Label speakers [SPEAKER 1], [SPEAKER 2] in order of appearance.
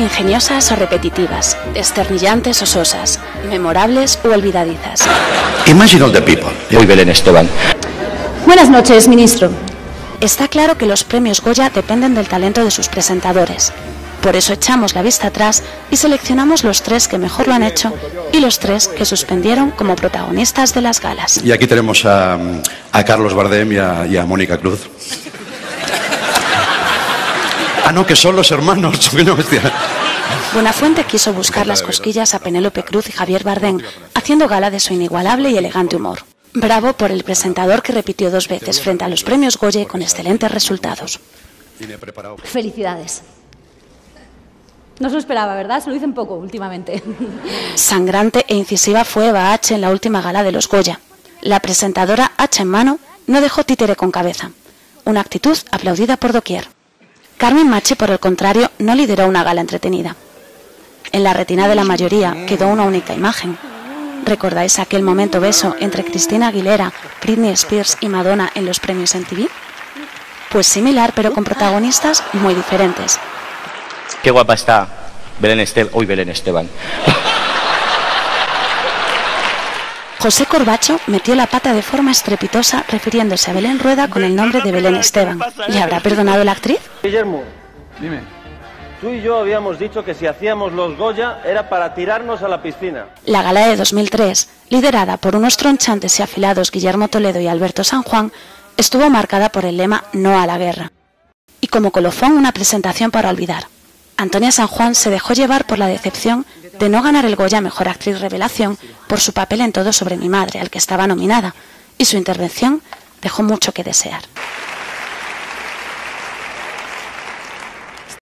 [SPEAKER 1] Ingeniosas o repetitivas, desternillantes o sosas, memorables o olvidadizas.
[SPEAKER 2] Imagine all the people.
[SPEAKER 3] Muy Belén Esteban.
[SPEAKER 4] Buenas noches, ministro.
[SPEAKER 1] Está claro que los premios Goya dependen del talento de sus presentadores. Por eso echamos la vista atrás y seleccionamos los tres que mejor lo han hecho y los tres que suspendieron como protagonistas de las galas.
[SPEAKER 2] Y aquí tenemos a, a Carlos Bardem y a, y a Mónica Cruz. Ah, no, que son los hermanos.
[SPEAKER 1] Buenafuente quiso buscar las cosquillas a Penélope Cruz y Javier Bardem, haciendo gala de su inigualable y elegante humor. Bravo por el presentador que repitió dos veces frente a los premios Goya con excelentes resultados.
[SPEAKER 4] Felicidades. No se lo esperaba, ¿verdad? Se lo dicen poco últimamente.
[SPEAKER 1] Sangrante e incisiva fue Eva H. en la última gala de los Goya. La presentadora H en mano no dejó títere con cabeza. Una actitud aplaudida por doquier. Carmen Machi, por el contrario, no lideró una gala entretenida. En la retina de la mayoría quedó una única imagen. ¿Recordáis aquel momento beso entre Cristina Aguilera, Britney Spears y Madonna en los premios MTV? Pues similar, pero con protagonistas muy diferentes.
[SPEAKER 3] Qué guapa está Belén Esteban. Uy, Belén Esteban.
[SPEAKER 1] José Corbacho metió la pata de forma estrepitosa refiriéndose a Belén Rueda con el nombre de Belén Esteban. ¿Le habrá perdonado la actriz?
[SPEAKER 5] Guillermo,
[SPEAKER 6] Dime.
[SPEAKER 5] Tú y yo habíamos dicho que si hacíamos los Goya era para tirarnos a la piscina.
[SPEAKER 1] La gala de 2003, liderada por unos tronchantes y afilados Guillermo Toledo y Alberto San Juan, estuvo marcada por el lema No a la guerra. Y como colofón, una presentación para olvidar. Antonia San Juan se dejó llevar por la decepción de no ganar el Goya Mejor Actriz Revelación por su papel en Todo sobre mi madre, al que estaba nominada, y su intervención dejó mucho que desear.